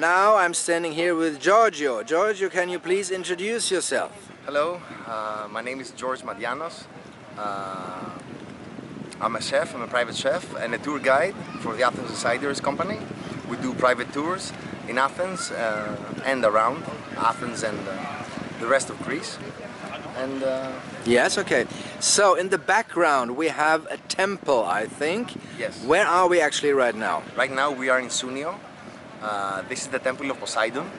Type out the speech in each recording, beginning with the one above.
Now I'm standing here with Giorgio. Giorgio, can you please introduce yourself? Hello, uh, my name is George Madianos. Uh, I'm a chef, I'm a private chef and a tour guide for the Athens Insiders company. We do private tours in Athens uh, and around Athens and uh, the rest of Greece. And uh, Yes, okay. So in the background we have a temple, I think. Yes. Where are we actually right now? right now we are in Sounio. Uh, this is the Temple of Poseidon.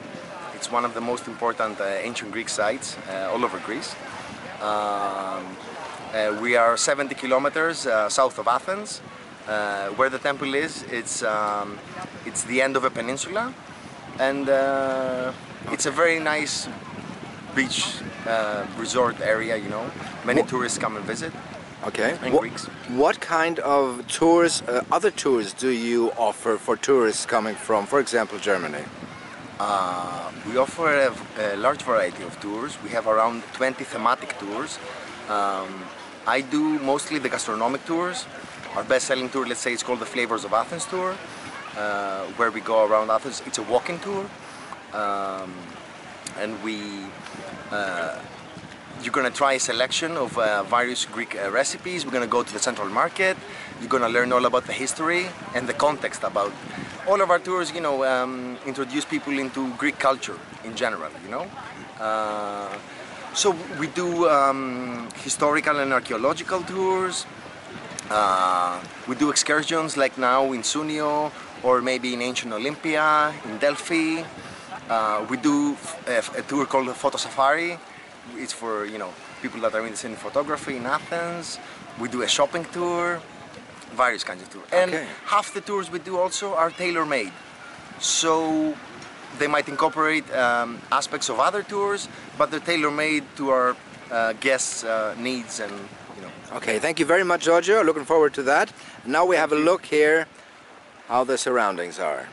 It's one of the most important uh, ancient Greek sites uh, all over Greece. Um, uh, we are 70 kilometers uh, south of Athens. Uh, where the temple is, it's, um, it's the end of a peninsula and uh, it's a very nice beach uh, resort area, you know. Many tourists come and visit. Okay. And Wha- Greeks. What kind of tours, uh, other tours do you offer for tourists coming from, for example, Germany? Uh, we offer a, a large variety of tours. We have around 20 thematic tours. Um, I do mostly the gastronomic tours. Our best-selling tour, let's say, is called the Flavors of Athens tour, uh, where we go around Athens. It's a walking tour, um, and we uh, you're gonna try a selection of uh, various Greek uh, recipes. We're gonna go to the central market. You're gonna learn all about the history and the context about all of our tours. You know, um, introduce people into Greek culture in general. You know, uh, so we do um, historical and archaeological tours. Uh, we do excursions like now in Sounio or maybe in ancient Olympia, in Delphi. Uh, we do f- a, tour called Photo Safari. It's for you know people that are interested in photography in Athens. We do a shopping tour, various kinds of tours. And Okay. half the tours we do also are tailor-made. So they might incorporate um, aspects of other tours, but they're tailor-made to our uh, guests' uh, needs and you know. Okay, thank you very much, Giorgio. Looking forward to that. Now we have a look here how the surroundings are.